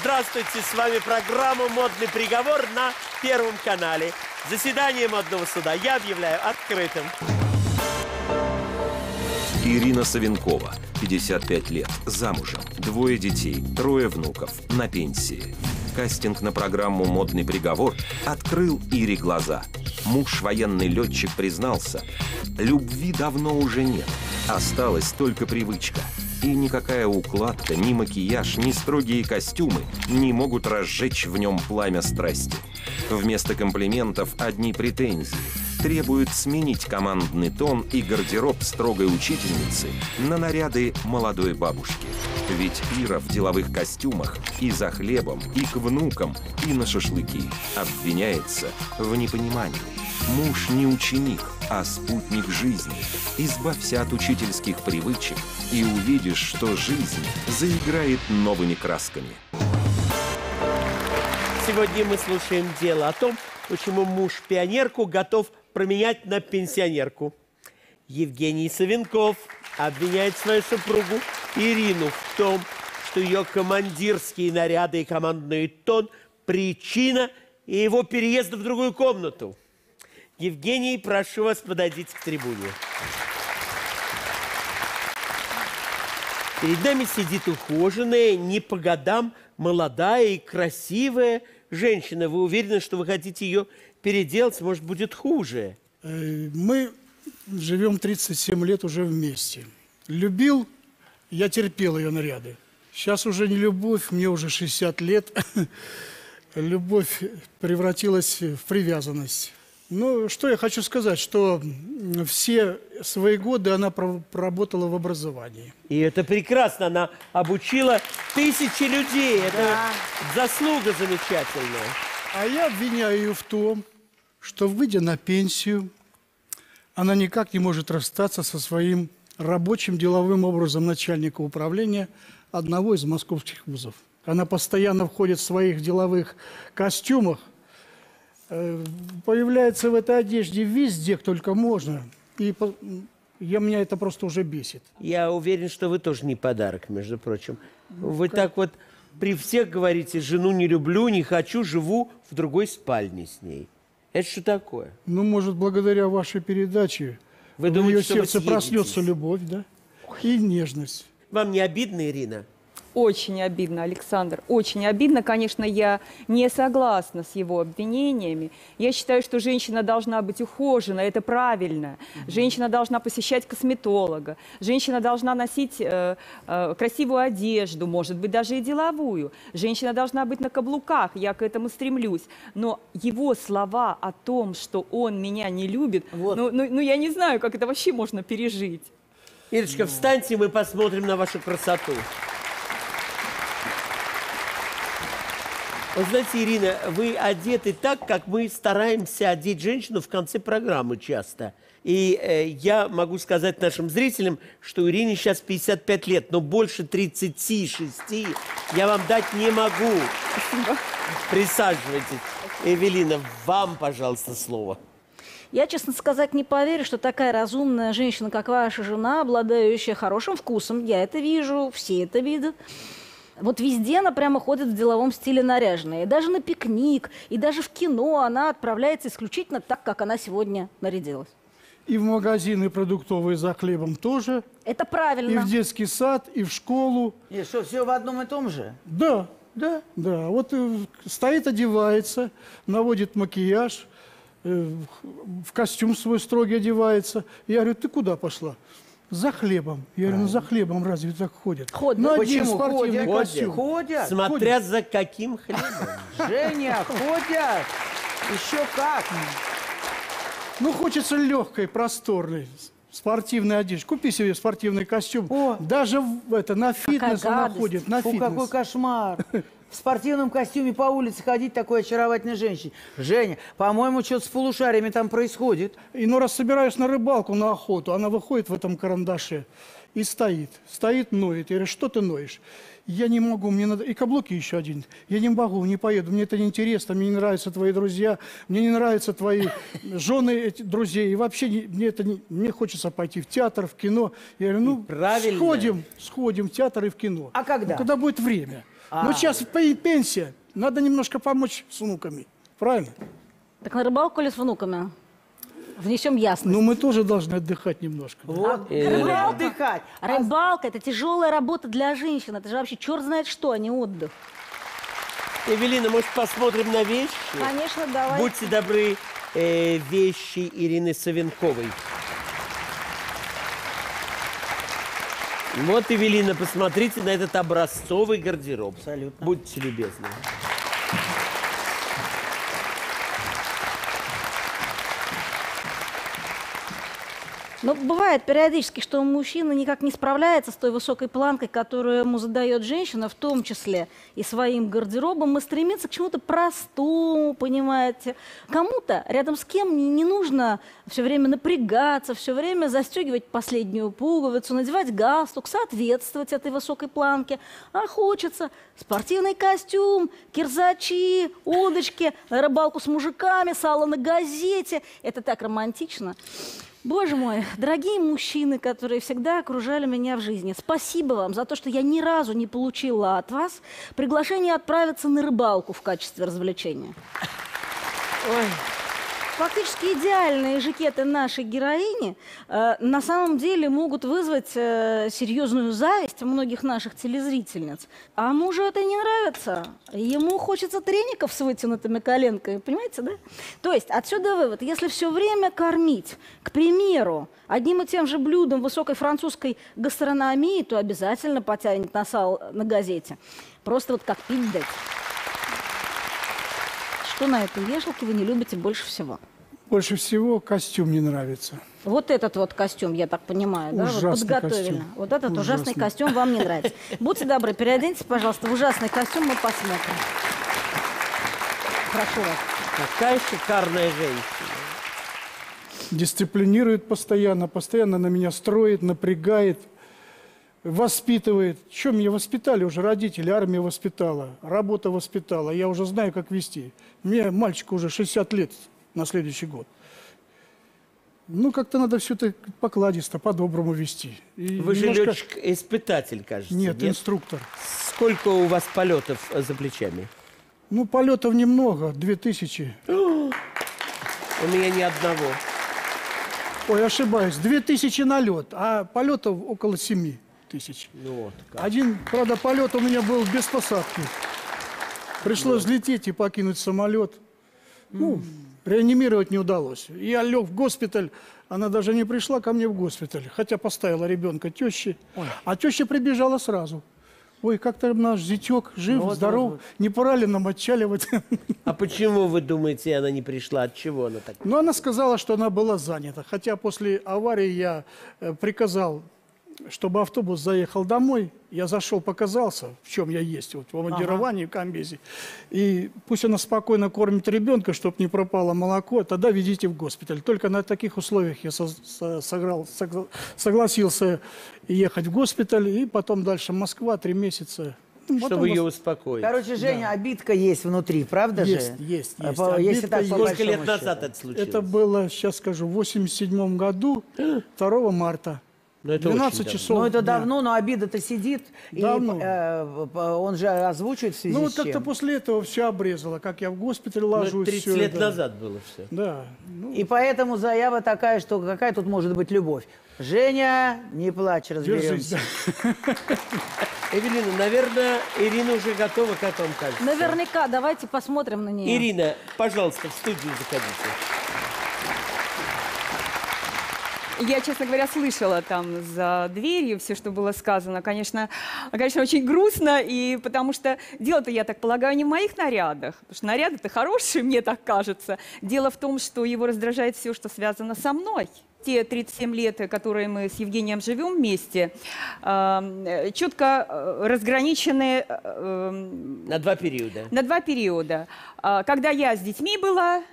Здравствуйте, с вами программа «Модный приговор» на Первом канале. Заседание модного суда я объявляю открытым. Ирина Савенкова, 55 лет, замужем, двое детей, трое внуков, на пенсии. Кастинг на программу «Модный приговор» открыл Ире глаза. Муж, военный летчик, признался, любви давно уже нет, осталась только привычка. И никакая укладка, ни макияж, ни строгие костюмы не могут разжечь в нем пламя страсти. Вместо комплиментов одни претензии – требует сменить командный тон и гардероб строгой учительницы на наряды молодой бабушки. Ведь Ира в деловых костюмах и за хлебом, и к внукам, и на шашлыки обвиняется в непонимании. Муж не ученик, а спутник жизни. Избавься от учительских привычек и увидишь, что жизнь заиграет новыми красками. Сегодня мы слушаем дело о том, почему муж пионерку готов променять на пенсионерку. Евгений Савенков обвиняет свою супругу Ирину в том, что ее командирские наряды и командный тон – причина его переезда в другую комнату. Евгений, прошу вас, подойдите к трибуне. Перед нами сидит ухоженная, не по годам, молодая и красивая женщина. Вы уверены, что вы хотите ее переделать, может, будет хуже? Э, Мы живем 37 лет уже вместе. Любил, я терпел ее наряды. Сейчас уже не любовь, мне уже 60 лет. Любовь превратилась в привязанность. Ну, что я хочу сказать, что все свои годы она про- проработала в образовании. И это прекрасно. Она обучила тысячи людей. Это заслуга замечательная. А я обвиняю ее в том, что, выйдя на пенсию, она никак не может расстаться со своим рабочим деловым образом начальника управления одного из московских вузов. Она постоянно входит в своих деловых костюмах, появляется в этой одежде везде, как только можно. И я, меня это просто уже бесит. Я уверен, что вы тоже не подарок, между прочим. Вы так вот при всех говорите, жену не люблю, не хочу, живу в другой спальне с ней. Это что такое? Ну, может, благодаря вашей передаче Вы в думаете, ее что вы сердце проснется любовь, да? И нежность. Вам не обидно, Ирина? Очень обидно, Александр. Очень обидно. Конечно, я не согласна с его обвинениями. Я считаю, что женщина должна быть ухожена, это правильно. Женщина должна посещать косметолога. Женщина должна носить э, э, красивую одежду, может быть, даже и деловую. Женщина должна быть на каблуках, я к этому стремлюсь. Но его слова о том, что он меня не любит, Вот. ну, ну, ну, я не знаю, как это вообще можно пережить. Ирочка, встаньте, мы посмотрим на вашу красоту. Вы знаете, Ирина, вы одеты так, как мы стараемся одеть женщину в конце программы часто. И э, я могу сказать нашим зрителям, что Ирине сейчас 55 лет, но больше 36 я вам дать не могу. Присаживайтесь. Эвелина, вам, пожалуйста, слово. Я, честно сказать, не поверю, что такая разумная женщина, как ваша жена, обладающая хорошим вкусом, я это вижу, все это видят. Вот везде она прямо ходит в деловом стиле наряженная. И даже на пикник, и даже в кино она отправляется исключительно так, как она сегодня нарядилась. И в магазины продуктовые за хлебом тоже. Это И правильно. в детский сад, и в школу. И что, все в одном и том же? Да, да, да. Вот э, стоит, одевается, наводит макияж, э, в костюм свой строгий одевается. Я говорю, ты куда пошла? За хлебом. Я говорю, ну за хлебом разве так ходят? Ходят. Ну, один Почему? спортивный Ходят. костюм. Ходят. Смотря за каким хлебом. Женя, ходят. Еще как. Ну, хочется легкой, просторной, спортивной одежды. Купи себе спортивный костюм. О. Даже в, это, на фитнес она гадость. ходит, на Фу, фитнес. какой кошмар. В спортивном костюме по улице ходить такой очаровательной женщине. Женя, по-моему, что-то с полушариями там происходит. И ну раз собираюсь на рыбалку, на охоту, она выходит в этом карандаше. И стоит, стоит, ноет. Я говорю, что ты ноешь? Я не могу, мне надо... И каблуки еще один. Я не могу, не поеду, мне это не интересно, мне не нравятся твои друзья, мне не нравятся твои жены эти, друзей. И вообще не- мне это не... Мне хочется пойти в театр, в кино. Я говорю, ну, правильно. сходим, сходим в театр и в кино. А когда? Ну, когда будет время. А. Ну, сейчас пе- пенсия, надо немножко помочь с внуками. Правильно? Так на рыбалку или с внуками? Внесем ясность. Но мы тоже должны отдыхать немножко. Вот, Э, мы отдыхать. А Рыбалка – это тяжелая работа для женщин. Это же вообще черт знает что, а не отдых. Эвелина, может, посмотрим на вещи? Конечно, давай. Будьте добры, э, вещи Ирины Савенковой. Вот, Эвелина, посмотрите на этот образцовый гардероб. Абсолютно. Будьте любезны. Но бывает периодически, что мужчина никак не справляется с той высокой планкой, которую ему задает женщина, в том числе и своим гардеробом, и стремится к чему-то простому, понимаете. Кому-то рядом с кем не, нужно все время напрягаться, все время застегивать последнюю пуговицу, надевать галстук, соответствовать этой высокой планке. А хочется спортивный костюм, кирзачи, удочки, рыбалку с мужиками, сало на газете. Это так романтично. Боже мой, дорогие мужчины, которые всегда окружали меня в жизни, спасибо вам за то, что я ни разу не получила от вас приглашение отправиться на рыбалку в качестве развлечения. Ой, Фактически идеальные жакеты нашей героини э, на самом деле могут вызвать э, серьезную зависть у многих наших телезрительниц. А мужу это не нравится. Ему хочется треников с вытянутыми коленками, понимаете, да? То есть отсюда вывод. Если все время кормить, к примеру, одним и тем же блюдом высокой французской гастрономии, то обязательно потянет на сал на газете. Просто вот как пить дать. Что на этой вешалке вы не любите больше всего? Больше всего костюм не нравится. Вот этот вот костюм, я так понимаю, да, вот Ужасный подготовили. костюм. Вот этот ужасный Ужасный. костюм вам не нравится. Будьте добры, переоденьте, пожалуйста, в ужасный костюм, мы посмотрим. Прошу вас. какая шикарная женщина. Дисциплинирует постоянно, постоянно на меня строит, напрягает, воспитывает. Что меня воспитали уже родители, армия воспитала, работа воспитала. Я уже знаю, как вести. Мне мальчику уже 60 лет на следующий год. Ну, как-то надо все это покладисто, по-доброму вести. И Вы же немножко- летчик-испытатель, кажется. Нет, инструктор. Сколько у вас полетов э, за плечами? Ну, полетов немного, 2000. У меня ни одного. Ой, ошибаюсь, 2000 на лед, а полетов около 7 тысяч. Ну вот. как. Один, правда, полет у меня был без посадки. Пришлось взлететь и покинуть самолет. Ну, реанимировать не удалось. Я лег в госпиталь, она даже не пришла ко мне в госпиталь, хотя поставила ребенка теще. А теща прибежала сразу. Ой, как там наш зятек, жив, Вот, здоров, вот, не пора ли нам отчаливать? А почему вы думаете, она не пришла? От чего она так? Но она сказала, что она была занята. Хотя после аварии я э, приказал, чтобы автобус заехал домой. Я зашел, показался, в чем я есть, вот, в командировании, в комбезе. И пусть она спокойно кормит ребенка, чтобы не пропало молоко, тогда ведите в госпиталь. Только на таких условиях я со- со- сыграл- согла- согласился ехать в госпиталь, и потом дальше Москва, три месяца. Ну, потом Чтобы ее вос- успокоить. Короче, Женя, обидка есть внутри, правда Есть, же? есть, А есть. по- Если так, есть. Сколько лет назад счету. это случилось? Это было, сейчас скажу, в 87 году, 2 марта. Ну, это очень 12 давно. часов. Ну, это дня. давно, но обида-то сидит. Давно. И э, он же озвучивает в связи Ну, вот как-то после этого все обрезало, как я в госпиталь Ну, ложусь. 30 всё лет это. назад было все. Да. Ну, И поэтому заява такая, что какая тут может быть любовь. Женя, не плачь, разберемся. Эвелина, наверное, Ирина уже готова к этому, кажется. Наверняка, давайте посмотрим на нее. Ирина, пожалуйста, в студию заходите. Я, честно говоря, слышала там за дверью все, что было сказано. Конечно, конечно, очень грустно, и потому что дело-то, я так полагаю, не в моих нарядах. Потому что наряды-то хорошие, мне так кажется. Дело в том, что его раздражает все, что связано со мной. Те 37 лет, которые мы с Евгением живем вместе, э, четко э, разграничены э, э, На два периода. на два периода. А, Когда я с детьми была,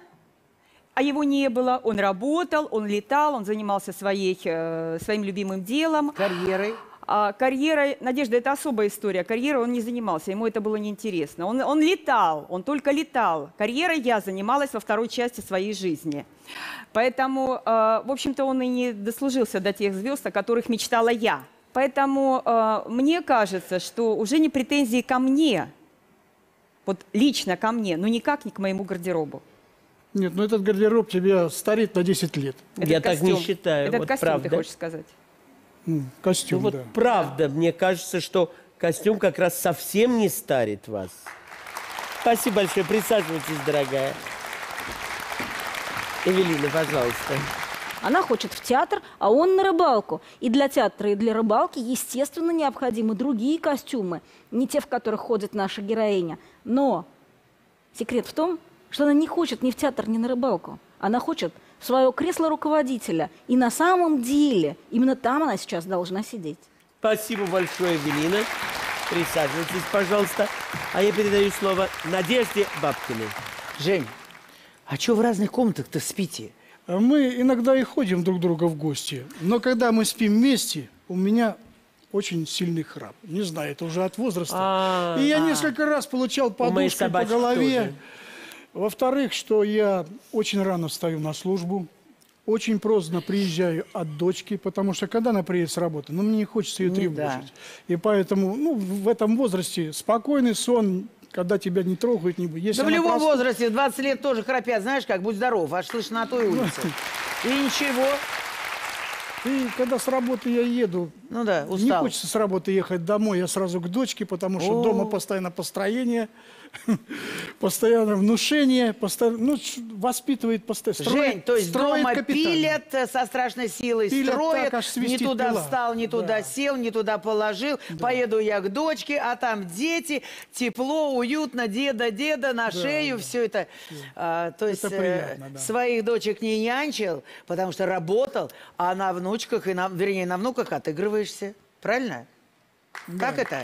а его не было. Он работал, он летал, он занимался своей, э, своим любимым делом. Карьерой. А карьера, Надежда, это особая история. Карьера он не занимался, ему это было неинтересно. Он, он летал, он только летал. Карьерой я занималась во второй части своей жизни. Поэтому, э, в общем-то, он и не дослужился до тех звезд, о которых мечтала я. Поэтому э, мне кажется, что уже не претензии ко мне, вот лично ко мне, но никак не к моему гардеробу. Нет, ну этот гардероб тебя старит на 10 лет. Этот Я так не костюм. считаю. Этот вот костюм, правда. ты хочешь сказать? М, Ну Костюм, вот да. правда, мне кажется, что костюм как раз совсем не старит вас. Спасибо большое. Присаживайтесь, дорогая. Эвелина, пожалуйста. Она хочет в театр, а он на рыбалку. И для театра, и для рыбалки, естественно, необходимы другие костюмы, не те, в которых ходит наша героиня. Но секрет в том, что она не хочет ни в театр, ни на рыбалку. Она хочет в свое кресло руководителя. И на самом деле именно там она сейчас должна сидеть. Спасибо большое, Эвелина. Присаживайтесь, пожалуйста. А я передаю слово Надежде Бабкиной. Жень, а что в разных комнатах-то спите? А Мы иногда и ходим друг к другу в гости. Но когда мы спим вместе, у меня очень сильный храп. Не знаю, это уже от возраста. А, и я несколько раз получал подушкой по голове. тоже. Во-вторых, что я очень рано встаю на службу. Очень поздно приезжаю от дочки, потому что когда она приедет с работы, ну, мне не хочется ее Ну, тревожить. да. И поэтому, ну, в этом возрасте спокойный сон, когда тебя не трогают, не будет. Да в любом прос- возрасте, в 20 лет тоже храпят, знаешь как, будь здоров, аж слышно на той улице. И ничего, И когда с работы я еду, ну да, Не устал. хочется с работы ехать домой, я сразу к дочке, потому что О. дома постоянно построение, постоянно внушение, постоянно, ну, воспитывает постоянно. Жень, то есть дома пилят э, со страшной силой, Пилят строят, так, не туда пила. встал, не туда Да. сел, не туда положил. Поеду я к дочке, а там дети, тепло, уютно, деда, деда на шею, все это. А, то есть Это э, приятно, да. своих дочек не нянчил, потому что работал, а на внучках, и на, вернее, на внуках отыгрываешься. Правильно? Как это?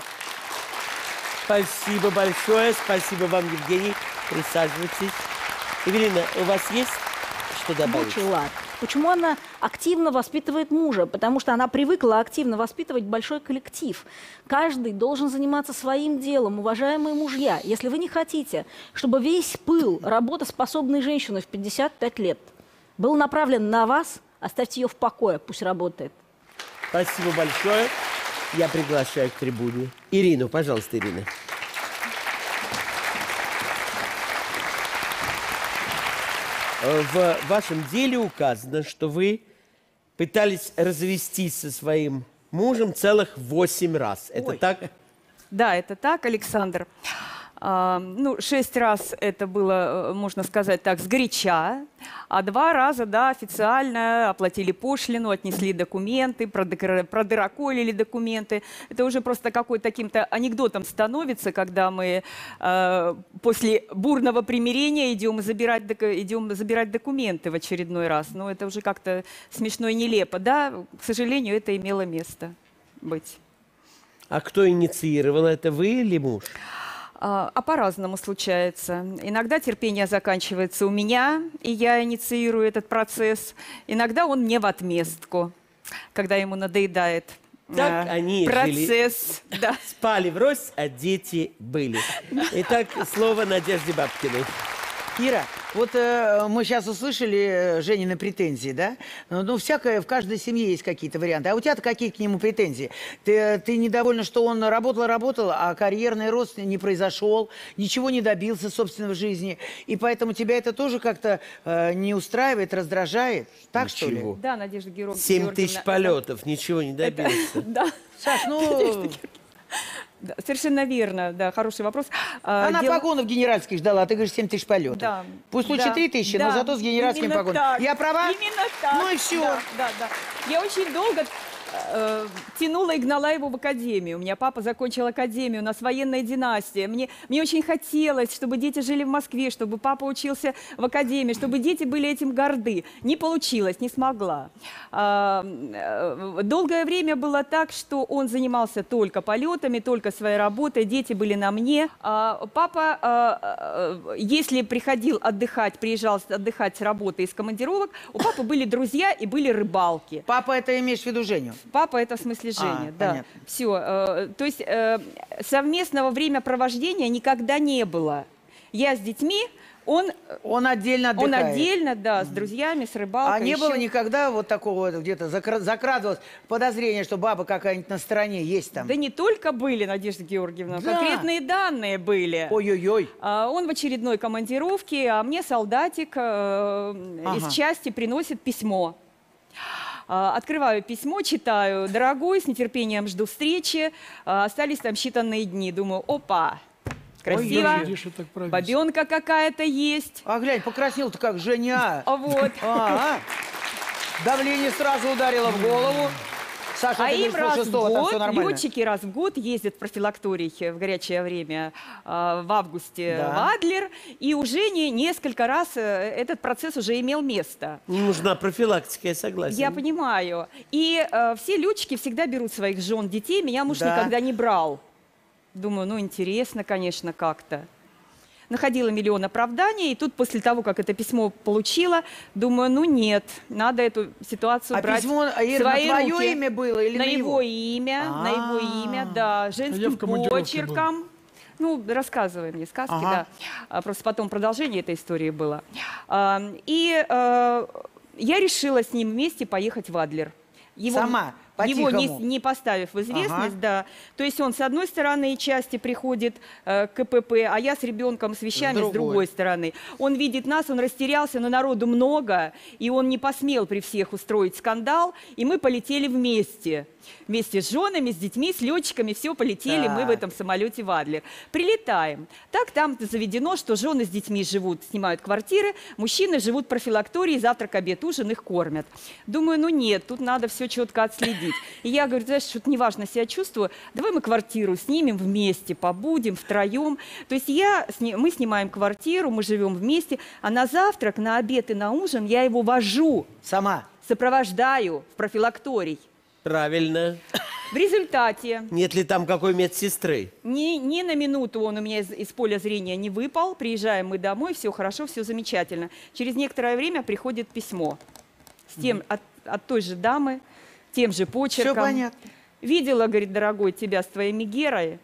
Спасибо большое. Спасибо вам, Евгений. Присаживайтесь. Эвелина, у вас есть что добавить? Лад. Почему она активно воспитывает мужа? Потому что она привыкла активно воспитывать большой коллектив. Каждый должен заниматься своим делом, уважаемые мужья. Если вы не хотите, чтобы весь пыл работоспособной женщины в 55 лет был направлен на вас, оставьте ее в покое, пусть работает. Спасибо большое. Я приглашаю к трибуне. Ирину, пожалуйста, Ирина. В вашем деле указано, что вы пытались развестись со своим мужем целых восемь раз. Это Ой. так? Да, это так, Александр. Ну, шесть раз это было, э, можно сказать так, сгоряча, а два раза, да, официально оплатили пошлину, отнесли документы, продыроколили документы. Это уже просто какой-то таким-то анекдотом становится, когда мы э, после бурного примирения идем забирать, идем забирать документы в очередной раз. Но это уже как-то смешно и нелепо. Да, к сожалению, это имело место быть. А кто инициировал это, вы или муж? А а по-разному случается. Иногда терпение заканчивается у меня, и я инициирую этот процесс. Иногда он мне в отместку, когда ему надоедает Так э, они жили. процесс. Да. Спали врозь, а дети были. Итак, слово Надежде Бабкиной. Ира, вот э, мы сейчас услышали э, Женины претензии, да? Ну, ну, всякое, в каждой семье есть какие-то варианты. А у тебя-то какие к нему претензии? Ты, ты недовольна, что он работал-работал, а карьерный рост не произошел, ничего не добился собственно в жизни. И поэтому тебя это тоже как-то э, не устраивает, раздражает? Так что ли? Ничего. Да, Надежда Георгиевна. Семь тысяч полетов, ничего не добился. Да, Саш, ну, да, совершенно верно, да, хороший вопрос. А, она дело- погонов генеральских ждала, а ты говоришь 7 тысяч полетов. Да. Пусть лучше да, 3 тысячи, да, но зато с генеральским погоном. Я права? Именно так. Ну и все. Да, да, да. Я очень долго э, тянула и гнала его в академию. У меня папа закончил академию, у нас военная династия. Мне, мне очень хотелось, чтобы дети жили в Москве, чтобы папа учился в академии, чтобы дети были этим горды. Не получилось, не смогла. А, э, долгое время было так, что он занимался только полетами, только своей работой, дети были на мне. А, папа, а, э, если приходил отдыхать, приезжал отдыхать с работы из командировок, у папы были друзья и были рыбалки. Папа, это имеешь в виду Женю? Папа это в смысле А, Женя, да. понятно. Все. то есть э, совместного времяпровождения никогда не было. Я с детьми, он, Он отдельно он отдыхает. отдельно, да, с друзьями, с рыбалкой. А не было еще. никогда вот такого где-то закра- закрадывалось подозрение, что баба какая-нибудь на стороне есть там? Да не только были, Надежда Георгиевна, Да. конкретные данные были. Ой-ой-ой. А, Он в очередной командировке, а мне солдатик э, Ага. из части приносит письмо. А, Открываю письмо, читаю. Дорогой, с нетерпением жду встречи. А, Остались там считанные дни. Думаю, опа, красиво. Бабенка какая-то есть. А глянь, покраснел-то как Женя. А вот. А, а. Давление сразу ударило в голову. Саша, А им раз в год, летчики раз в год ездят в профилакторий в горячее время а, в августе Да. в Адлер, и уже не, несколько раз э, этот процесс уже имел место. Не нужна профилактика, я согласен. Я понимаю. И э, все летчики всегда берут своих жен, детей. Меня муж Да. никогда не брал. Думаю, ну интересно, конечно, как-то. Находила миллион оправданий, и тут после того, как это письмо получила, думаю, ну нет, надо эту ситуацию А брать письмо, а, Ира, на свои твое руки. имя было или на на его? его имя, на его имя, А. да, я женским почерком. Ну, рассказывай мне сказки, Ага. да. А, Просто потом продолжение этой истории было. А, И э, я решила с ним вместе поехать в Адлер. Сама, его не, не поставив в известность, Ага. да. То есть он с одной стороны части приходит э, к КПП, а я с ребенком, с вещами с другой. другой стороны. Он видит нас, он растерялся, но народу много, и он не посмел при всех устроить скандал, и мы полетели вместе. Вместе с женами, с детьми, с летчиками, все полетели мы в этом самолете в Адлер. Прилетаем. Так там заведено, что жены с детьми живут, снимают квартиры, мужчины живут в профилактории, завтрак, обед, ужин, их кормят. Думаю, ну нет, тут надо все четко отследить. И я говорю, знаешь, что-то неважно себя чувствую, давай мы квартиру снимем вместе, побудем втроем. То есть я, мы снимаем квартиру, мы живем вместе, а на завтрак, на обед и на ужин я его вожу, Сама. сопровождаю в профилакторий. Правильно. В результате Нет ли там какой медсестры? ни, ни на минуту он у меня из, из поля зрения не выпал. Приезжаем мы домой, все хорошо, все замечательно. Через некоторое время приходит письмо с тем, от, от той же дамы, тем же почерком. Все понятно. Видела, говорит, дорогой, тебя с твоими Герой.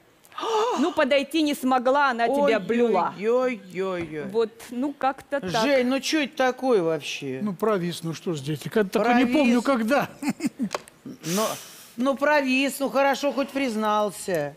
Ну, подойти не смогла, она тебя блюла. Ой-ой-ой. Вот, ну, как-то так. Жень, ну что это такое вообще? Ну, провис, ну что ж, дети, как- только не помню, когда. Ну, ну провис, ну хорошо, хоть признался.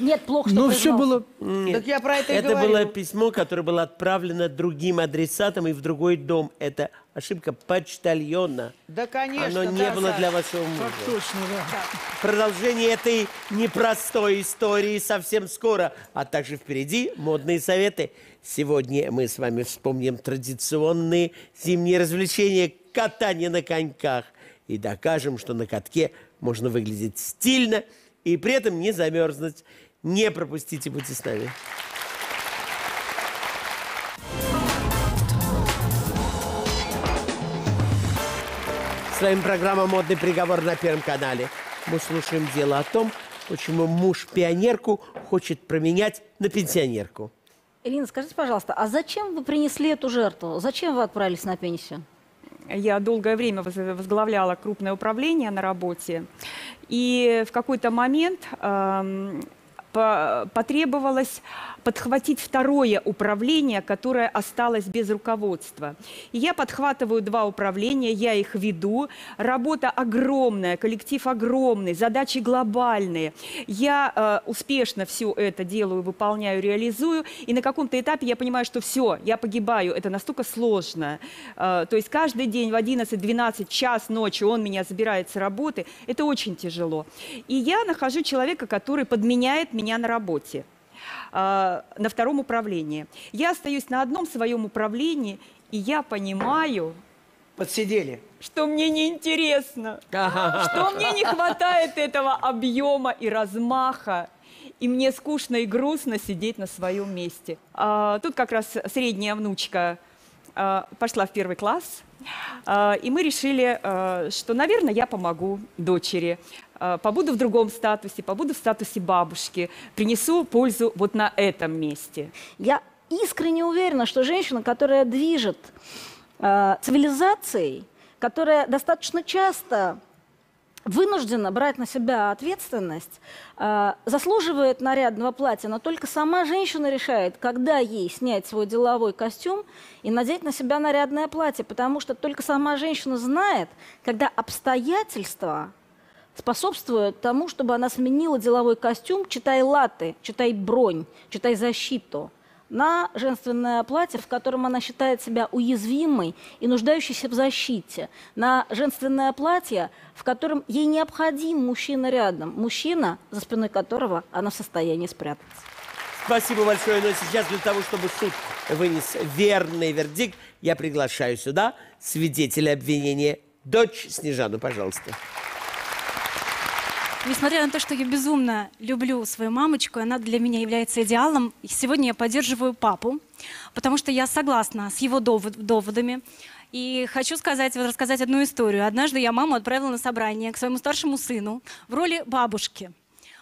Нет, плохо, что Но все признался. было... Так я про это, и Это говорю. было письмо, которое было отправлено другим адресатом и в другой дом. Это ошибка почтальона. Да, конечно. Оно не да, было для вашего мужа. Так точно, да. Продолжение этой непростой истории совсем скоро, а также впереди модные советы. Сегодня мы с вами вспомним традиционные зимние развлечения катание на коньках и докажем, что на катке можно выглядеть стильно и при этом не замерзнуть. Не пропустите, будьте с нами. С вами программа «Модный приговор» на Первом канале. Мы слушаем дело о том, почему муж пионерку хочет променять на пенсионерку. Ирина, скажите, пожалуйста, а зачем вы принесли эту жертву? Зачем вы отправились на пенсию? Я долгое время воз- возглавляла крупное управление на работе, и в какой-то момент по- потребовалось подхватить второе управление, которое осталось без руководства. И я подхватываю два управления, я их веду. Работа огромная, коллектив огромный, задачи глобальные. Я э, успешно все это делаю, выполняю, реализую. И на каком-то этапе я понимаю, что все, я погибаю. Это настолько сложно. Э, то есть каждый день в 11-12 час ночи он меня забирает с работы. Это очень тяжело. И я нахожу человека, который подменяет меня на работе э, на втором управлении. Я остаюсь на одном своем управлении, и я понимаю, подсидели. Что мне неинтересно, что мне не хватает этого объема и размаха, и мне скучно и грустно сидеть на своем месте. А, тут как раз средняя внучка а, пошла в первый класс, а, и мы решили, а, что, наверное, я помогу дочери. А, побуду в другом статусе, побуду в статусе бабушки, принесу пользу вот на этом месте. Я искренне уверена, что женщина, которая движет э, цивилизацией, которая достаточно часто вынуждена брать на себя ответственность, э, заслуживает нарядного платья, но только сама женщина решает, когда ей снять свой деловой костюм и надеть на себя нарядное платье, потому что только сама женщина знает, когда обстоятельства способствуют тому, чтобы она сменила деловой костюм, читай латы, читай бронь, читай защиту, на женственное платье, в котором она считает себя уязвимой и нуждающейся в защите, на женственное платье, в котором ей необходим мужчина рядом, мужчина, за спиной которого она в состоянии спрятаться. Спасибо большое, но сейчас для того, чтобы суд вынес верный вердикт, я приглашаю сюда свидетеля обвинения, дочь Снежану, пожалуйста. Несмотря на то, что я безумно люблю свою мамочку, она для меня является идеалом, сегодня я поддерживаю папу, потому что я согласна с его довод, доводами. И хочу сказать, вот рассказать одну историю. Однажды я маму отправила на собрание к своему старшему сыну в роли бабушки –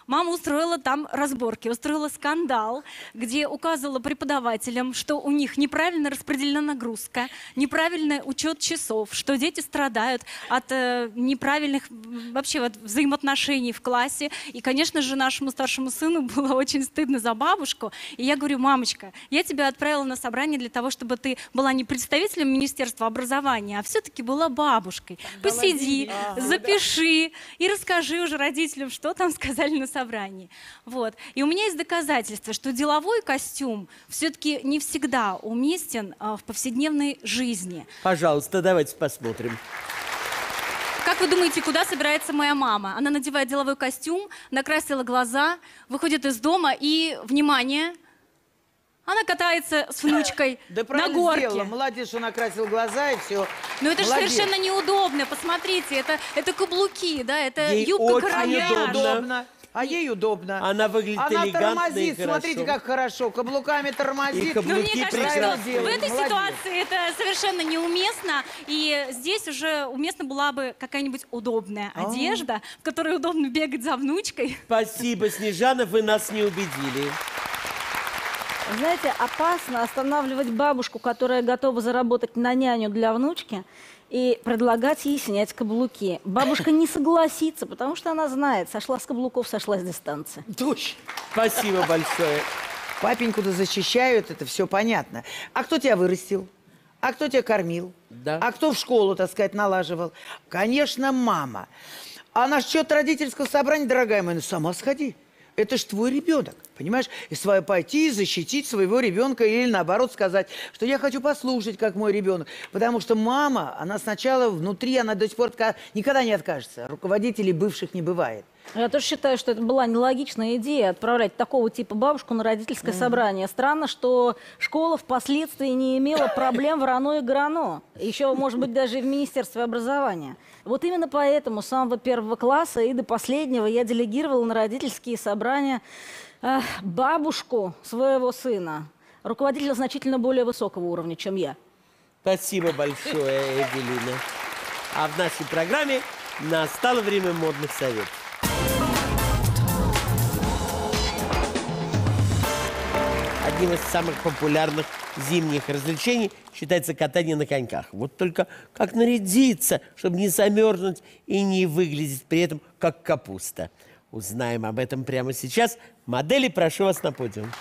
Мама устроила там разборки, устроила скандал, где указывала преподавателям, что у них неправильно распределена нагрузка, неправильный учет часов, что дети страдают от э, неправильных вообще вот, взаимоотношений в классе. И, конечно же, нашему старшему сыну было очень стыдно за бабушку. И я говорю, мамочка, я тебя отправила на собрание для того, чтобы ты была не представителем Министерства образования, а все-таки была бабушкой. Посиди, запиши и расскажи уже родителям, что там сказали на собрании собрании. Вот. И у меня есть доказательства, что деловой костюм все-таки не всегда уместен а, в повседневной жизни. Пожалуйста, давайте посмотрим. Как вы думаете, куда собирается моя мама? Она надевает деловой костюм, накрасила глаза, выходит из дома и, внимание, она катается с внучкой Да на горке. сделала. Молодец, что накрасил глаза и все. Но это же совершенно неудобно. Посмотрите, это, это каблуки, да, это Ей юбка очень короля. удобно. А ей удобно. Она выглядит Она элегантно и тормозит, смотрите, как хорошо. Каблуками тормозит. Каблуки Ну, мне кажется, что в этой Молодец. ситуации это совершенно неуместно. И здесь уже уместно была бы какая-нибудь удобная А. одежда, в которой удобно бегать за внучкой. Спасибо, Снежана, вы нас не убедили. Знаете, опасно останавливать бабушку, которая готова заработать на няню для внучки, и предлагать ей снять каблуки. Бабушка не согласится, потому что она знает, сошла с каблуков, сошла с дистанции. Точно. Спасибо большое. Папеньку-то защищают, это все понятно. А кто тебя вырастил? А кто тебя кормил? Да. А кто в школу, так сказать, налаживал? Конечно, мама. А насчет родительского собрания, дорогая моя, ну сама сходи. Это ж твой ребенок, понимаешь? И свое пойти, защитить своего ребенка или наоборот сказать, что я хочу послушать, как мой ребенок. Потому что мама, она сначала внутри, она до сих пор никогда не откажется. Руководителей бывших не бывает. Я тоже считаю, что это была нелогичная идея отправлять такого типа бабушку на родительское собрание. Странно, что школа впоследствии не имела проблем в РАНО и ГРАНО. Еще, может быть, даже и в Министерстве образования. Вот именно поэтому с самого первого класса и до последнего я делегировала на родительские собрания э, бабушку своего сына, руководителя значительно более высокого уровня, чем я. Спасибо большое, Эвелина. А в нашей программе настало время модных советов. Одним из самых популярных зимних развлечений считается катание на коньках. Вот только как нарядиться, чтобы не замерзнуть и не выглядеть при этом как капуста. Узнаем об этом прямо сейчас. Модели, прошу вас на подиум.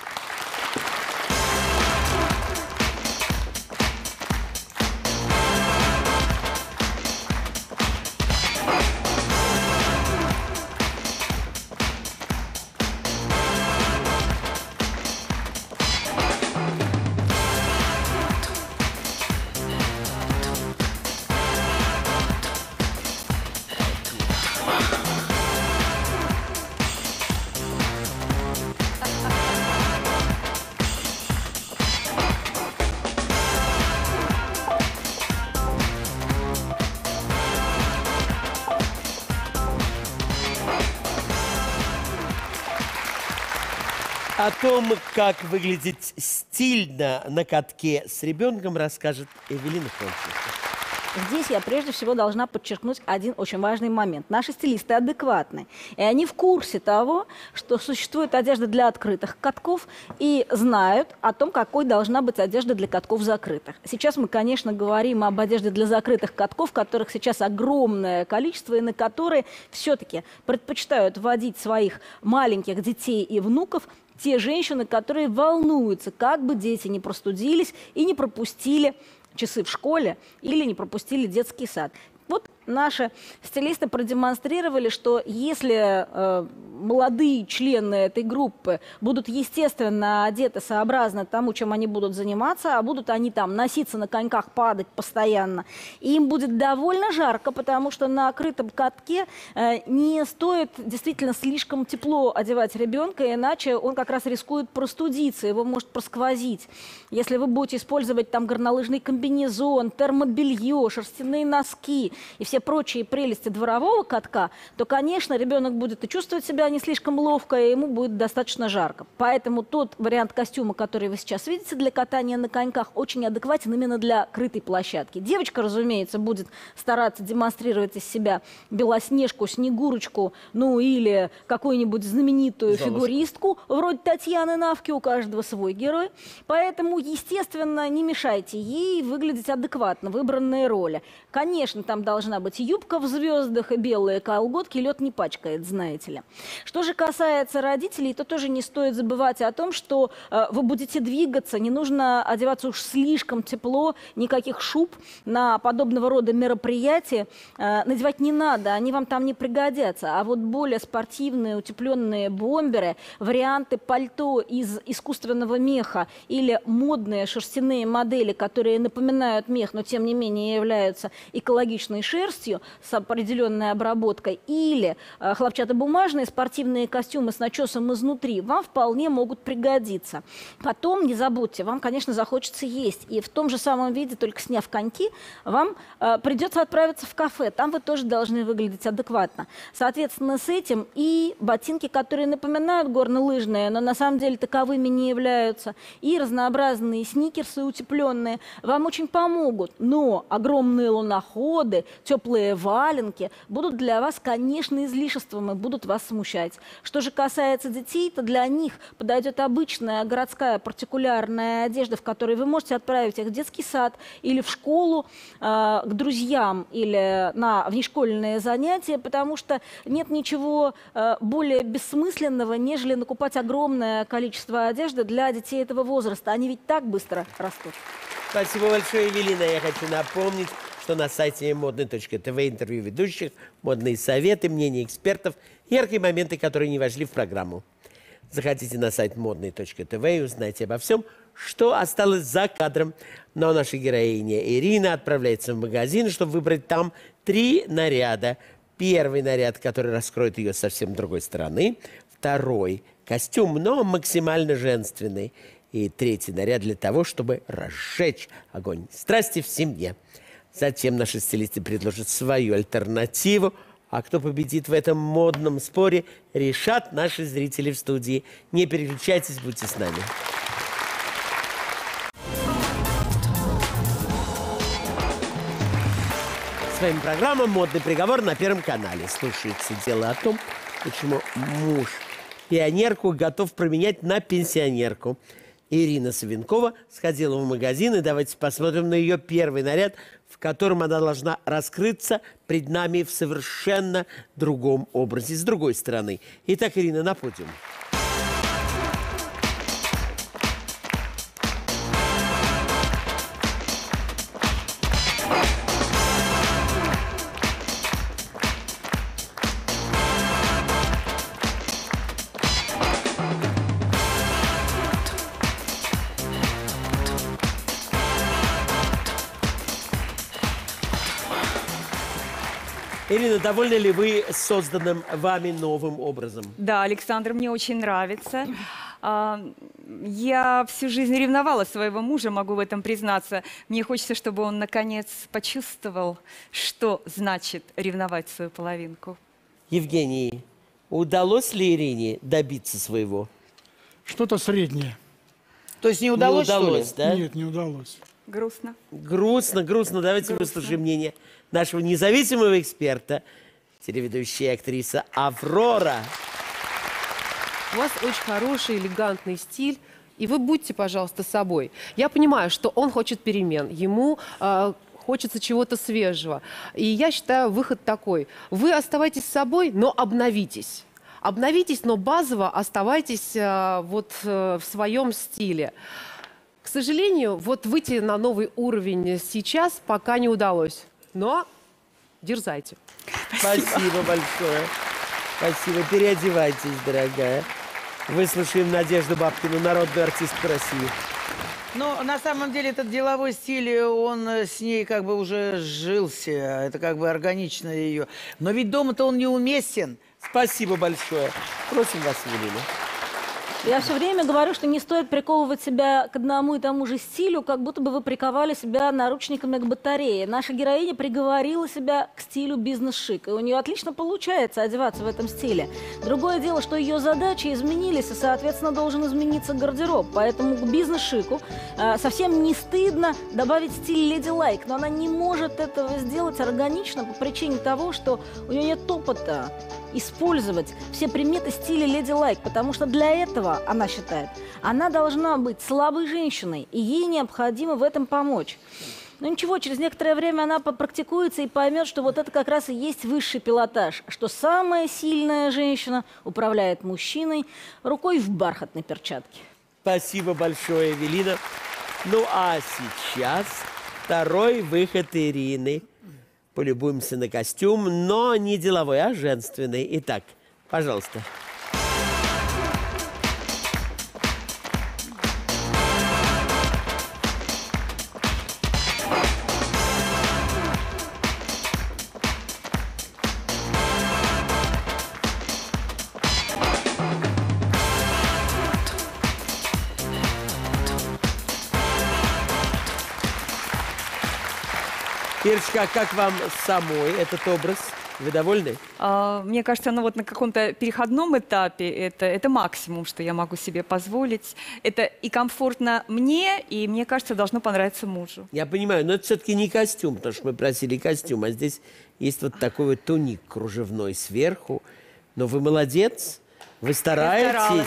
Как выглядеть стильно на катке с ребенком, расскажет Эвелина Франциско. Здесь я прежде всего должна подчеркнуть один очень важный момент. Наши стилисты адекватны, и они в курсе того, что существует одежда для открытых катков, и знают о том, какой должна быть одежда для катков закрытых. Сейчас мы, конечно, говорим об одежде для закрытых катков, которых сейчас огромное количество, и на которые все-таки предпочитают вводить своих маленьких детей и внуков те женщины, которые волнуются, как бы дети не простудились и не пропустили часы в школе или не пропустили детский сад. Вот наши стилисты продемонстрировали, что если э, молодые члены этой группы будут естественно одеты сообразно тому, чем они будут заниматься, а будут они там носиться на коньках, падать постоянно, и им будет довольно жарко, потому что на крытом катке э, не стоит действительно слишком тепло одевать ребенка, иначе он как раз рискует простудиться, его может просквозить. Если вы будете использовать там горнолыжный комбинезон, термобелье, шерстяные носки и все прочие прелести дворового катка, то, конечно, ребенок будет и чувствовать себя не слишком ловко, и ему будет достаточно жарко. Поэтому тот вариант костюма, который вы сейчас видите для катания на коньках, очень адекватен именно для крытой площадки. Девочка, разумеется, будет стараться демонстрировать из себя Белоснежку, Снегурочку, ну или какую-нибудь знаменитую Золушку. фигуристку, вроде Татьяны Навки, у каждого свой герой. Поэтому, естественно, не мешайте ей выглядеть адекватно, выбранные роли. Конечно, там должна быть юбка в звездах и белые колготки, лед не пачкает, знаете ли. Что же касается родителей, то тоже не стоит забывать о том, что э, вы будете двигаться, не нужно одеваться уж слишком тепло, никаких шуб на подобного рода мероприятия э, надевать не надо, они вам там не пригодятся. А вот более спортивные, утепленные бомберы, варианты пальто из искусственного меха или модные шерстяные модели, которые напоминают мех, но тем не менее являются экологичной шерстью с определенной обработкой, или э, хлопчатобумажные спортивные костюмы с начесом изнутри, вам вполне могут пригодиться. Потом, не забудьте, вам, конечно, захочется есть. И в том же самом виде, только сняв коньки, вам э, придется отправиться в кафе. Там вы тоже должны выглядеть адекватно. Соответственно, с этим и ботинки, которые напоминают горнолыжные, но на самом деле таковыми не являются, и разнообразные сникерсы утепленные вам очень помогут. Но огромные луноходы, теплые валенки будут для вас, конечно, излишеством и будут вас смущать. Что же касается детей, то для них подойдет обычная городская партикулярная одежда, в которой вы можете отправить их в детский сад или в школу, э, к друзьям или на внешкольные занятия, потому что нет ничего э, более бессмысленного, нежели накупать огромное количество одежды для детей этого возраста. Они ведь так быстро растут. Спасибо большое, Евелина. Я хочу напомнить, что на сайте модный.тв интервью ведущих, модные советы, мнения экспертов, яркие моменты, которые не вошли в программу. Заходите на сайт модный.тв и узнайте обо всем, что осталось за кадром. Но наша героиня Ирина отправляется в магазин, чтобы выбрать там три наряда. Первый наряд, который раскроет ее совсем другой стороны. Второй – костюм, но максимально женственный. И третий наряд для того, чтобы разжечь огонь страсти в семье. Затем наши стилисты предложат свою альтернативу. А кто победит в этом модном споре, решат наши зрители в студии. Не переключайтесь, будьте с нами. С вами программа «Модный приговор» на Первом канале. Слушается дело о том, почему муж пионерку готов променять на пенсионерку. Ирина Савенкова сходила в магазин, и давайте посмотрим на ее первый наряд, в котором она должна раскрыться пред нами в совершенно другом образе, с другой стороны. Итак, Ирина, на подиум. Довольны ли вы созданным вами новым образом? Да, Александр, мне очень нравится. А, Я всю жизнь ревновала своего мужа, могу в этом признаться. Мне хочется, чтобы он наконец почувствовал, что значит ревновать свою половинку. Евгений, удалось ли Ирине добиться своего? что-то среднее. То есть не удалось, не удалось, что ли? да? Нет, не удалось. Грустно. Грустно, грустно. Давайте выслушаем мнение нашего независимого эксперта, телеведущая актриса Аврора. У вас очень хороший, элегантный стиль. И вы будьте, пожалуйста, собой. Я понимаю, что он хочет перемен. Ему э, хочется чего-то свежего. И я считаю, выход такой. Вы оставайтесь собой, но обновитесь. Обновитесь, но базово оставайтесь э, вот э, в своем стиле. К сожалению, вот выйти на новый уровень сейчас пока не удалось. Но дерзайте. Спасибо большое. Спасибо. Переодевайтесь, дорогая. Выслушаем Надежду Бабкину, народную артистку России. Но на самом деле этот деловой стиль, он э, с ней как бы уже жился. Это как бы органично ее. Но ведь дома-то он неуместен. Спасибо большое. Просим вас, Елена. Я все время говорю, что не стоит приковывать себя к одному и тому же стилю, как будто бы вы приковали себя наручниками к батарее. Наша героиня приговорила себя к стилю бизнес-шик, и у нее отлично получается одеваться в этом стиле. Другое дело, что ее задачи изменились, и, соответственно, должен измениться гардероб. Поэтому к бизнес-шику э, совсем не стыдно добавить стиль леди лайк, но она не может этого сделать органично по причине того, что у нее нет опыта использовать все приметы стиля леди лайк, потому что для этого, она считает, она должна быть слабой женщиной, и ей необходимо в этом помочь. Ну ничего, через некоторое время она попрактикуется и поймет, что вот это как раз и есть высший пилотаж, что самая сильная женщина управляет мужчиной рукой в бархатной перчатке. Спасибо большое, Эвелина. Ну а сейчас второй выход Ирины. Полюбуемся на костюм, но не деловой, а женственный. Итак, пожалуйста. Ирочка, как вам самой этот образ? Вы довольны? А, Мне кажется, ну вот на каком-то переходном этапе это, это максимум, что я могу себе позволить. Это и комфортно мне, и мне кажется, должно понравиться мужу. Я понимаю, но это все-таки не костюм, потому что мы просили костюм, а здесь есть вот такой вот туник кружевной сверху. Но вы молодец, вы стараетесь.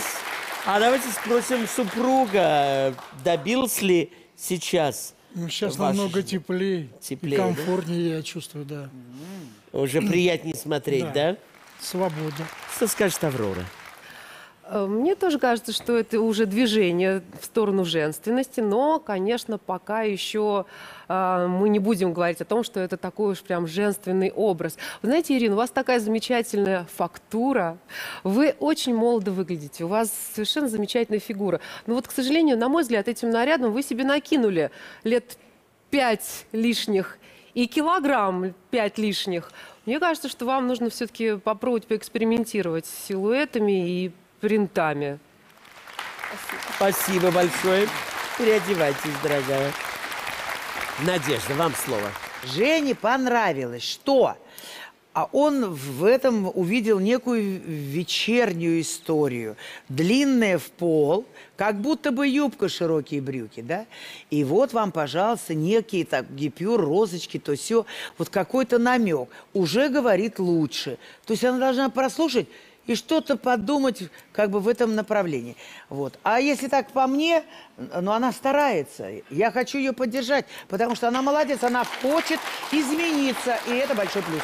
А давайте спросим супруга, добился ли сейчас Ну, сейчас Ваш намного теплее, теплее, и да? комфортнее я чувствую, да. уже приятнее смотреть, да? Да. Свобода. Что скажет Аврора? Э, Мне тоже кажется, что это уже движение в сторону женственности, но, конечно, пока еще э, мы не будем говорить о том, что это такой уж прям женственный образ. Вы знаете, Ирина, у вас такая замечательная фактура, вы очень молодо выглядите, у вас совершенно замечательная фигура. Но вот, к сожалению, на мой взгляд, этим нарядом вы себе накинули лет пять лишних и килограмм пять лишних. Мне кажется, что вам нужно все-таки попробовать поэкспериментировать с силуэтами и принтами. Спасибо большое. Переодевайтесь, дорогая. Надежда, вам слово. Жене понравилось, что а он в этом увидел некую вечернюю историю. Длинная в пол, как будто бы юбка, широкие брюки, да? И вот вам, пожалуйста, некие так гипюр, розочки, то все, вот какой-то намек. Уже говорит лучше. То есть она должна прослушать и что-то подумать как бы в этом направлении. Вот. А если так по мне, ну она старается. Я хочу ее поддержать, потому что она молодец, она хочет измениться, и это большой плюс.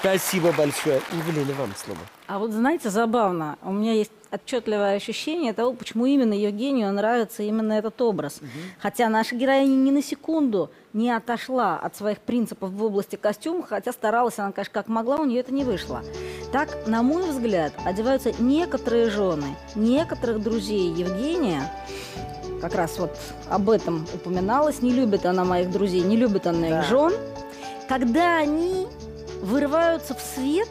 Спасибо большое. Евелина, вам слово. А вот знаете, забавно, у меня есть отчетливое ощущение того, почему именно Евгению нравится именно этот образ. Хотя наша героиня ни на секунду не отошла от своих принципов в области костюма, хотя старалась она, конечно, как могла, у нее это не вышло. Так, на мой взгляд, одеваются некоторые жены, некоторых друзей Евгения, как раз вот об этом упоминалось, не любит она моих друзей, не любит она Да. их жен, когда они вырываются в свет,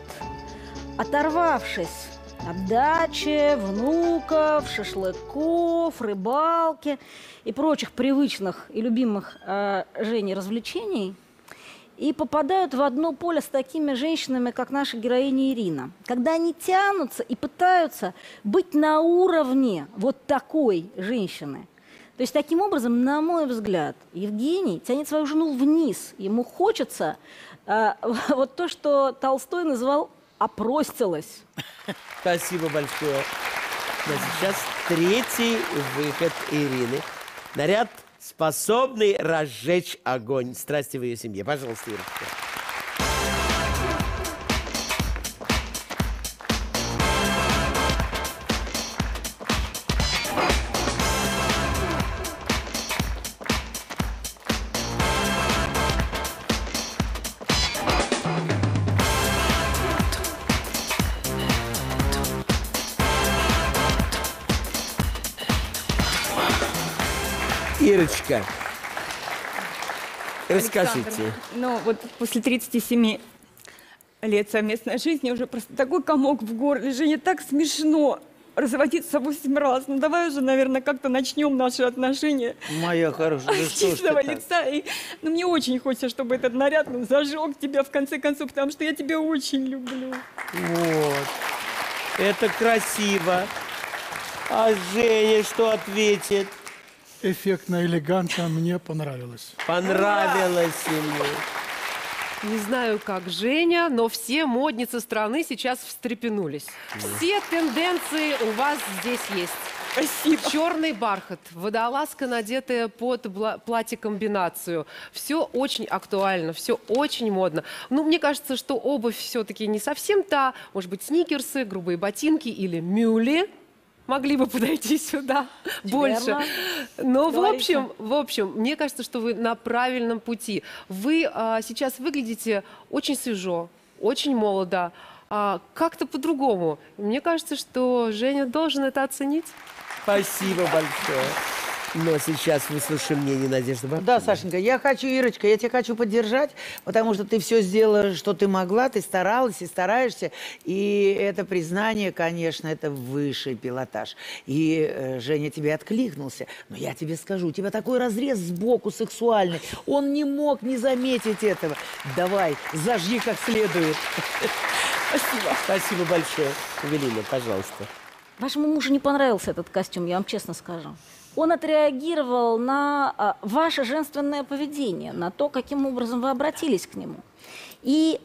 оторвавшись от дачи, внуков, шашлыков, рыбалки и прочих привычных и любимых э, Жене развлечений, и попадают в одно поле с такими женщинами, как наша героиня Ирина. Когда они тянутся и пытаются быть на уровне вот такой женщины. То есть таким образом, на мой взгляд, Евгений тянет свою жену вниз. Ему хочется э, вот то, что Толстой называл «опростилась». Спасибо большое. А сейчас третий выход Ирины. Наряд, способный разжечь огонь страсти в ее семье. Пожалуйста, Ирочка. Ирочка, расскажите. Ну, вот после 37 лет совместной жизни уже просто такой комок в горле. Жене так смешно разводиться 8 раз. Ну, давай уже, наверное, как-то начнем наши отношения Моя хорошая, да с что ж ты чистого лица. И, ну, мне очень хочется, чтобы этот наряд ну, зажег тебя в конце концов, потому что я тебя очень люблю. Вот. Это красиво. А Женя что ответит? Эффектно, элегантно, мне понравилось. Понравилось ему. Не знаю, как Женя, но все модницы страны сейчас встрепенулись. Все тенденции у вас здесь есть. Спасибо. Черный бархат, водолазка, надетая под платье-комбинацию. Все очень актуально, все очень модно. Ну, мне кажется, что обувь все-таки не совсем та. Может быть, сникерсы, грубые ботинки или мюли могли бы подойти сюда больше. Но в общем, в общем, мне кажется, что вы на правильном пути. Вы а, сейчас выглядите очень свежо, очень молодо, а, как-то по-другому. Мне кажется, что Женя должен это оценить. Спасибо большое. Но сейчас выслушаем мнение Надежды Бабкиной. Да, Сашенька, я хочу, Ирочка, я тебя хочу поддержать, потому что ты все сделала, что ты могла, ты старалась и стараешься. И это признание, конечно, это высший пилотаж. И э, Женя тебе откликнулся. Но я тебе скажу, у тебя такой разрез сбоку сексуальный. Он не мог не заметить этого. Давай, зажги как следует. Спасибо. Спасибо большое. Эвелина, пожалуйста. Вашему мужу не понравился этот костюм, я вам честно скажу. Он отреагировал на а, ваше женственное поведение, на то, каким образом вы обратились к нему. И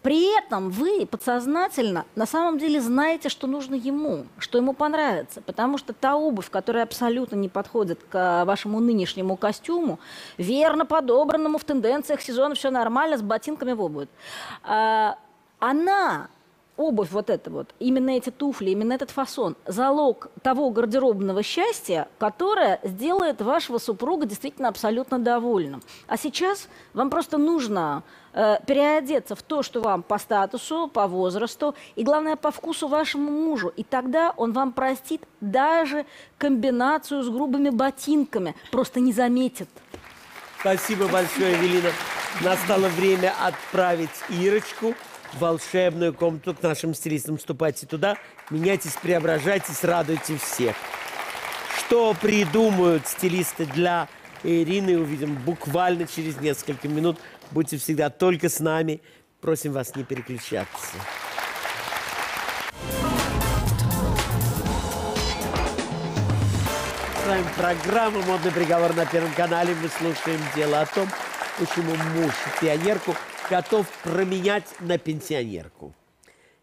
при этом вы подсознательно на самом деле знаете, что нужно ему, что ему понравится. Потому что та обувь, которая абсолютно не подходит к а, вашему нынешнему костюму, верно подобранному в тенденциях сезона, все нормально, с ботинками в обувь. а, Она обувь вот эта вот, именно эти туфли, именно этот фасон, залог того гардеробного счастья, которое сделает вашего супруга действительно абсолютно довольным. А сейчас вам просто нужно э, переодеться в то, что вам по статусу, по возрасту и, главное, по вкусу вашему мужу. И тогда он вам простит даже комбинацию с грубыми ботинками, просто не заметит. Спасибо большое, Эвелина. Настало время отправить Ирочку волшебную комнату к нашим стилистам. Вступайте туда, меняйтесь, преображайтесь, радуйте всех. Что придумают стилисты для Ирины, увидим буквально через несколько минут. Будьте всегда только с нами. Просим вас не переключаться. С вами программа «Модный приговор» на Первом канале. Мы слушаем дело о том, почему муж пионерку готов променять на пенсионерку.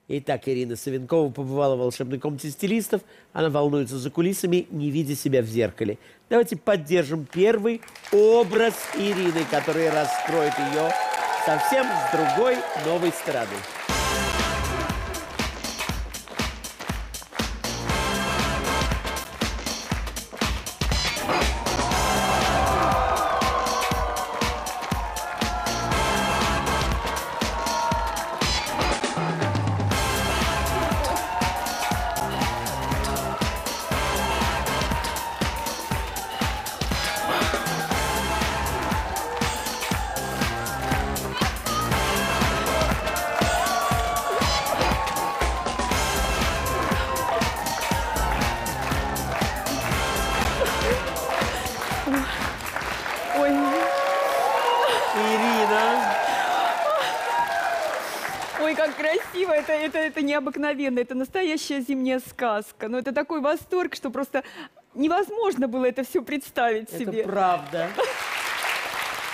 Итак, Ирина Савенкова побывала в волшебной комнате стилистов. Она волнуется за кулисами, не видя себя в зеркале. Давайте поддержим первый образ Ирины, который раскроет ее совсем с другой, новой стороны. Красиво, это, это, это необыкновенно, это настоящая зимняя сказка. Но это такой восторг, что просто невозможно было это все представить Это себе. правда.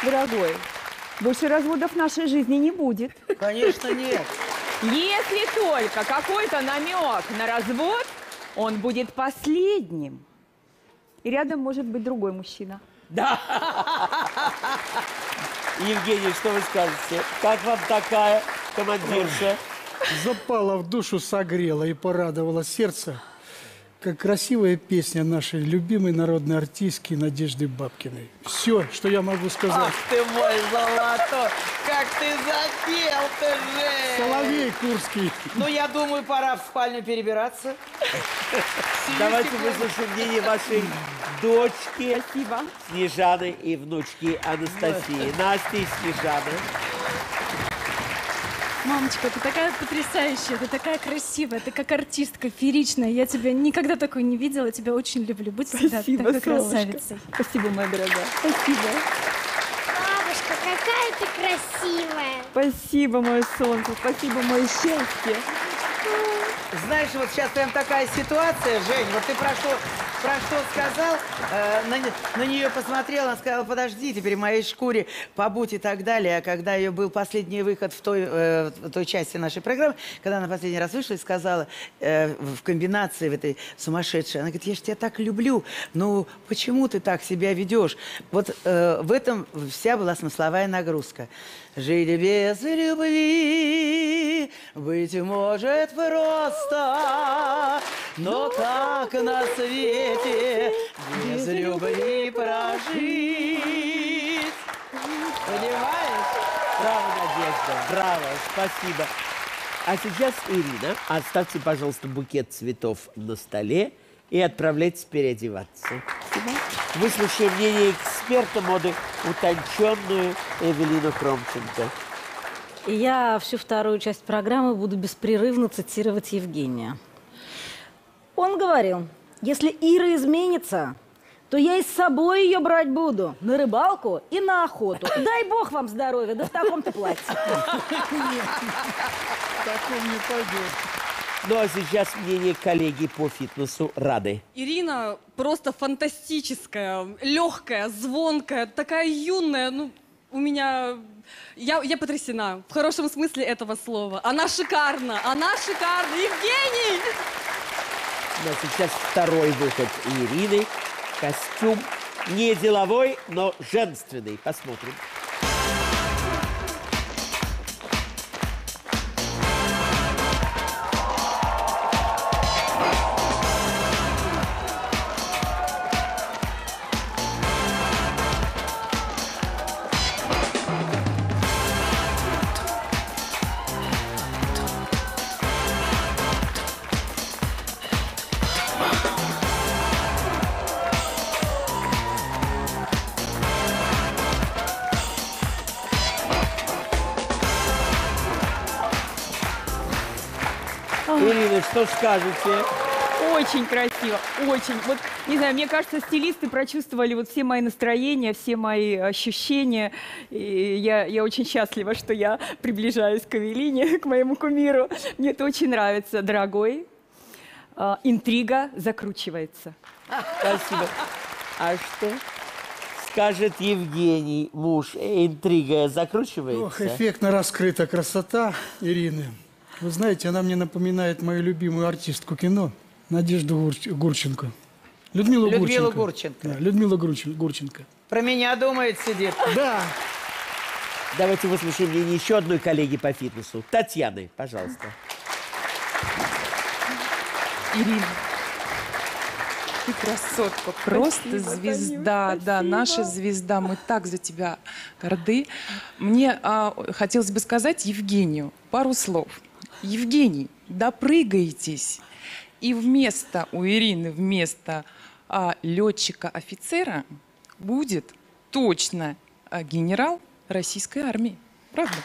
Дорогой, больше разводов в нашей жизни не будет. Конечно, нет. Если только какой-то намек на развод, он будет последним. И рядом может быть другой мужчина. Евгений, что вы скажете? Как вам такая командирша? Запала в душу, согрела и порадовала сердце, как красивая песня нашей любимой народной артистки Надежды Бабкиной. Все, что я могу сказать. Ах ты мой золотой! Как ты запел, ты же! Соловей Курский. Ну, я думаю, пора в спальню перебираться. Давайте выслушаем мнение вашей дочки Спасибо. Снежаны и внучки Анастасии. Настя и Снежана. Мамочка, ты такая потрясающая, ты такая красивая, ты как артистка, фееричная. Я тебя никогда такой не видела, тебя очень люблю. Будь всегда Спасибо, такой солнышко. красавицей. Спасибо, моя дорогая. Спасибо. Бабушка, какая ты красивая. Спасибо, мое солнце. Спасибо, мое счастье. Знаешь, вот сейчас прям такая ситуация, Жень, вот ты про что, про что сказал, э, на, на нее посмотрел, она сказала, подожди, теперь в моей шкуре побудь и так далее. А когда ее был последний выход в той, э, в той части нашей программы, когда она последний раз вышла и сказала э, в комбинации в этой сумасшедшей, она говорит, я же тебя так люблю, ну почему ты так себя ведешь? Вот э, в этом вся была смысловая нагрузка. Жили без любви, быть может, просто, но как на свете без любви прожить? Понимаешь? Браво, Надежда, браво, спасибо. А сейчас, Ирина, оставьте, пожалуйста, букет цветов на столе и отправляйтесь переодеваться. Выслушаем мнение эксперта моды, утонченную Эвелину Хромченко. И я всю вторую часть программы буду беспрерывно цитировать Евгения. Он говорил, если Ира изменится, то я и с собой ее брать буду на рыбалку и на охоту. Дай бог вам здоровья, да в таком-то платье. Таком не пойдет. Ну а сейчас мнение коллеги по фитнесу Рады. Ирина просто фантастическая, легкая, звонкая, такая юная. Ну, у меня... Я, я потрясена, в хорошем смысле этого слова. Она шикарна, она шикарна. Евгений! Ну а сейчас второй выход Ирины. Костюм не деловой, но женственный. Посмотрим. Что скажете? Очень красиво, очень. Вот, не знаю, мне кажется, стилисты прочувствовали вот все мои настроения, все мои ощущения. И я, я очень счастлива, что я приближаюсь к Эвелине, к моему кумиру. Мне это очень нравится, дорогой. А, интрига закручивается. Спасибо. А что скажет Евгений, муж? Интрига закручивается? Ох, эффектно раскрыта красота Ирины. Вы знаете, она мне напоминает мою любимую артистку кино Надежду Гурч- Гурченко. Людмилу, Людмилу Гурченко. Гурченко. Да, Людмила Гурчен- Гурченко. Про меня думает, сидит. Да, Давайте выслушаем мнение еще одной коллеги по фитнесу. Татьяны, пожалуйста. Ирина. Ты красотка, просто звезда, да, наша звезда. Мы так за тебя горды. Мне а, хотелось бы сказать Евгению пару слов. Евгений, допрыгаетесь. И вместо у Ирины, вместо а, летчика-офицера будет точно а, генерал российской армии. Правда?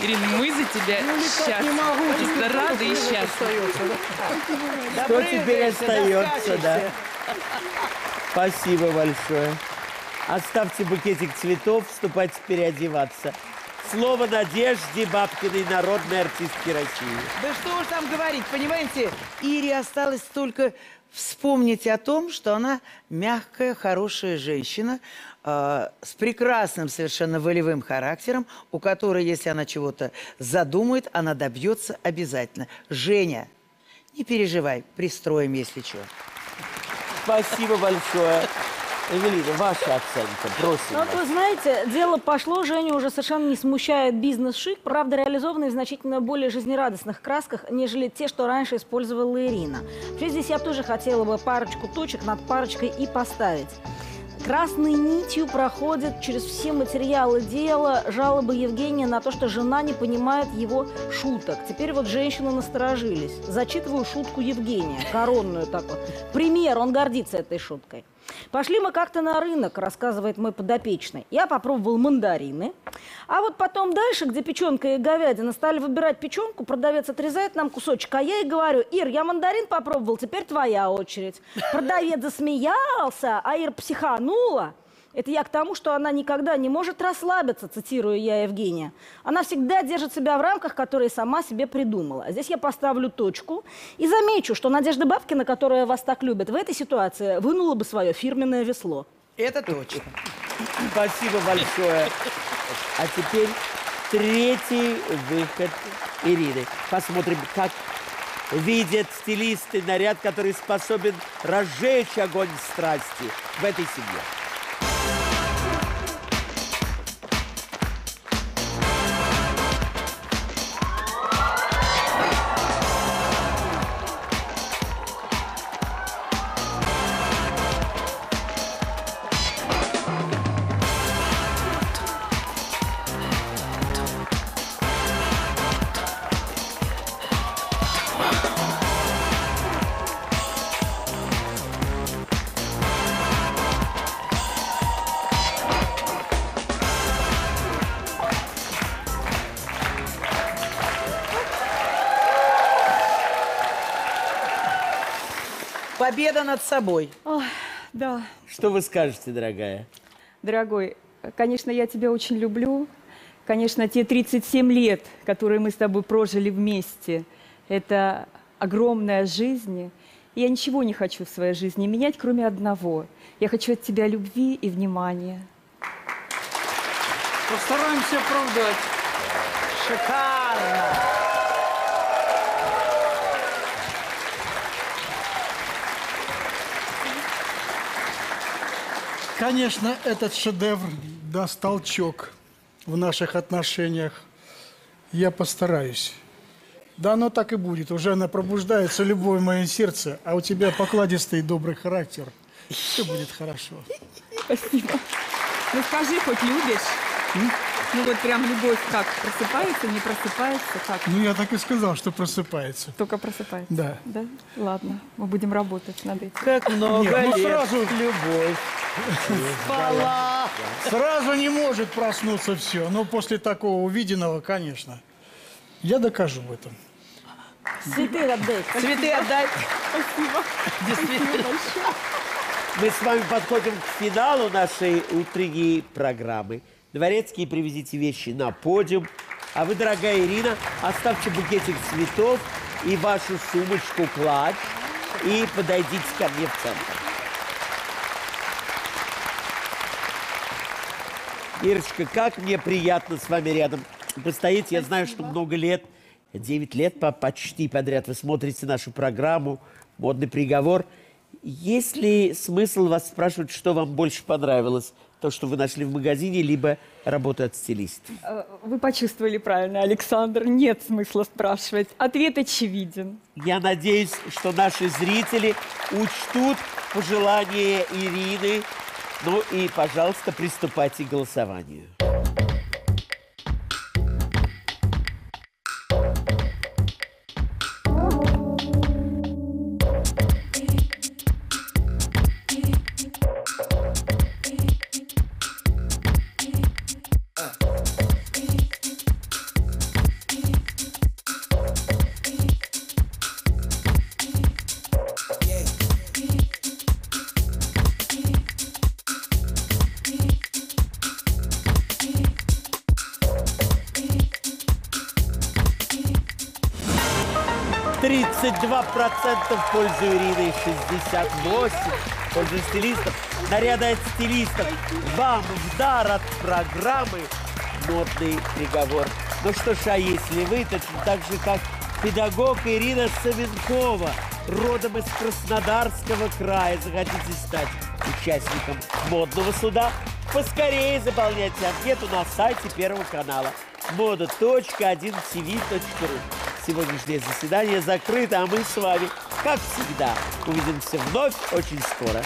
Ирина, мы за тебя счастливы. Просто рады и счастливы. Что теперь остается, да? Спасибо большое. Оставьте букетик цветов, вступайте переодеваться. Слово Надежде Бабкиной, народной артистке России. Да что уж там говорить, понимаете, Ире осталось только вспомнить о том, что она мягкая, хорошая женщина э, с прекрасным совершенно волевым характером, у которой, если она чего-то задумает, она добьется обязательно. Женя, не переживай, пристроим, если что. Спасибо большое. Эвелина, ваша оценка, просим Ну, вот вы знаете, дело пошло, Женю уже совершенно не смущает бизнес-шик, правда, реализованный в значительно более жизнерадостных красках, нежели те, что раньше использовала Ирина. Вообще здесь я тоже хотела бы парочку точек над парочкой и поставить. Красной нитью проходит через все материалы дела жалобы Евгения на то, что жена не понимает его шуток. Теперь вот женщины насторожились. Зачитываю шутку Евгения, коронную так вот. Пример, он гордится этой шуткой. Пошли мы как-то на рынок, рассказывает мой подопечный. Я попробовал мандарины. А вот потом дальше, где печенка и говядина, стали выбирать печенку, продавец отрезает нам кусочек, а я ей говорю, Ир, я мандарин попробовал, теперь твоя очередь. Продавец засмеялся, а Ир психанула. Это я к тому, что она никогда не может расслабиться, цитирую я Евгения. Она всегда держит себя в рамках, которые сама себе придумала. А здесь я поставлю точку и замечу, что Надежда Бабкина, которая вас так любит, в этой ситуации вынула бы свое фирменное весло. Это точно. Спасибо большое. А теперь третий выход Ирины. Посмотрим, как видят стилисты наряд, который способен разжечь огонь страсти в этой семье. Над собой. Ой, да, Что вы скажете, дорогая? дорогой, конечно, я тебя очень люблю. Конечно, те 37 лет, которые мы с тобой прожили вместе, это огромная жизнь. И я ничего не хочу в своей жизни менять, кроме одного. Я хочу от тебя любви и внимания. Постараемся оправдать. Шикарно. Конечно, этот шедевр даст толчок в наших отношениях. Я постараюсь. Да оно так и будет. Уже она пробуждается любовь в моем сердце, а у тебя покладистый и добрый характер. Все будет хорошо. Спасибо. Ну скажи, хоть любишь? Ну вот прям любовь как, просыпается, не просыпается, как? Ну, я так и сказал, что просыпается. Только просыпается. Да. Да? Ладно, мы будем работать над этим. Как много Нет, ну лет. сразу, Любовь. Спала. сразу не может проснуться все. Но после такого увиденного, конечно. Я докажу в этом. Цветы отдай. Цветы отдай. Мы с вами подходим к финалу нашей утренней программы. Дворецкие, привезите вещи на подиум. А вы, дорогая Ирина, оставьте букетик цветов и вашу сумочку клатч и подойдите ко мне в центр. Ирочка, как мне приятно с вами рядом постоять. Я знаю, что много лет, 9 лет по- почти подряд вы смотрите нашу программу «Модный приговор». Есть ли смысл вас спрашивать, что вам больше понравилось? То, что вы нашли в магазине, либо работа от стилиста? Э, Вы почувствовали правильно, Александр. Нет смысла спрашивать. Ответ очевиден. Я надеюсь, что наши зрители учтут пожелания Ирины. Ну и, пожалуйста, приступайте к голосованию. 32% в пользу Ирины, 68% в пользу стилистов. Наряды от стилистов. Вам в дар от программы «Модный приговор». Ну что ж, а если вы, точно так же, как педагог Ирина Савенкова, родом из Краснодарского края, захотите стать участником модного суда, поскорее заполняйте анкету на сайте Первого канала moda.1tv.ru Сегодняшнее заседание закрыто, а мы с вами, как всегда, увидимся вновь очень скоро.